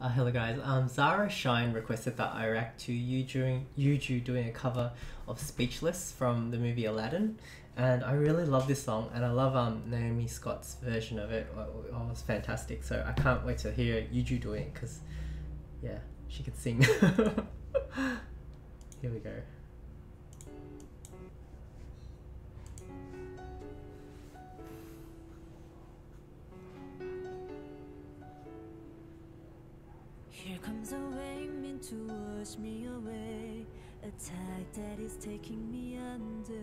Uh, hello guys. Um, Zara Shine requested that I react to you during Yuju doing a cover of Speechless from the movie Aladdin, and I really love this song, and I love um Naomi Scott's version of it. Oh, it was fantastic. So I can't wait to hear Yuju doing it because, yeah, she can sing. Here we go. Here comes a wave meant to wash me away. A tide that is taking me under.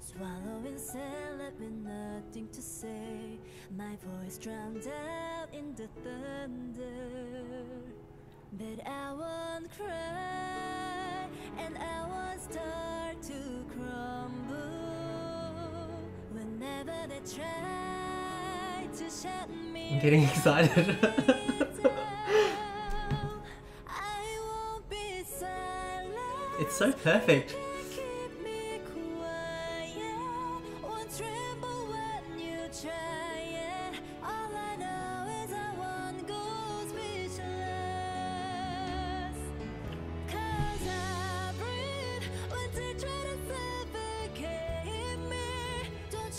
Swallowing salad with nothing to say. My voice drowned out in the thunder. But I won't cry, and I won't start to crumble. Whenever they try to shut me I'm getting excited. It's so perfect.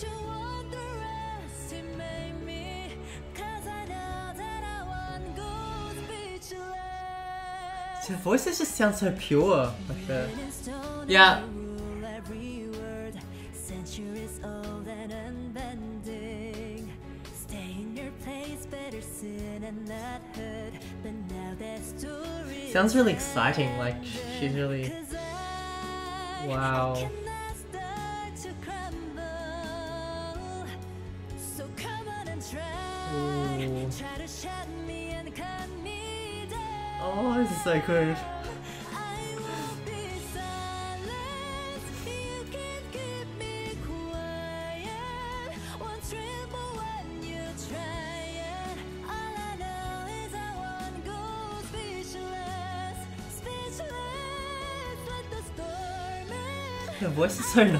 You Her voices just sound so pure. Like the Written in stone, Yeah. every rule, every word, centuries old and unbending. Stay in your place, better sin and not hurt. But now that story sounds really exciting. Like she's really Wow. I cannot to crumble. So and try. Ooh. Oh, this is so good. I voice is so. You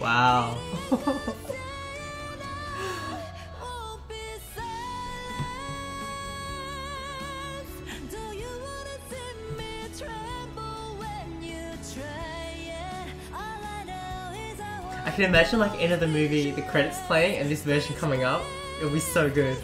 All I can imagine like end of the movie, the credits playing and this version coming up. It'll be so good.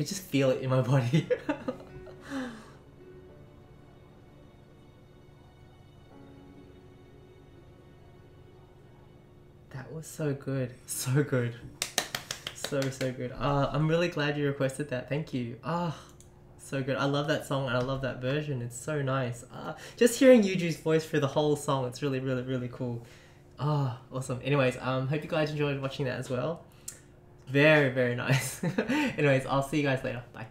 Could just feel it in my body. that was so good. So good. So, so good. Uh, I'm really glad you requested that. Thank you. Ah, so good. I love that song and I love that version. It's so nice. Uh, just hearing Yuju's voice through the whole song, it's really, really, really cool. Ah, awesome. Anyways, um, hope you guys enjoyed watching that as well. Very, very nice. Anyways, I'll see you guys later. Bye.